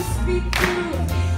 to speak to.